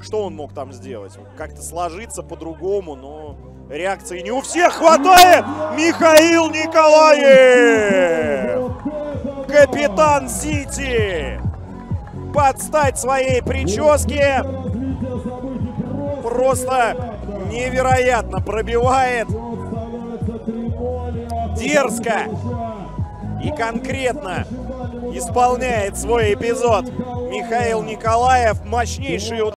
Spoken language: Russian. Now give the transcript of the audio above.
Что он мог там сделать? Как-то сложиться по-другому, но реакции не у всех хватает. Михаил Николаев! Капитан Сити! Подстать своей прическе. Просто невероятно пробивает. Дерзко и конкретно исполняет свой эпизод. Михаил Николаев мощнейший удар.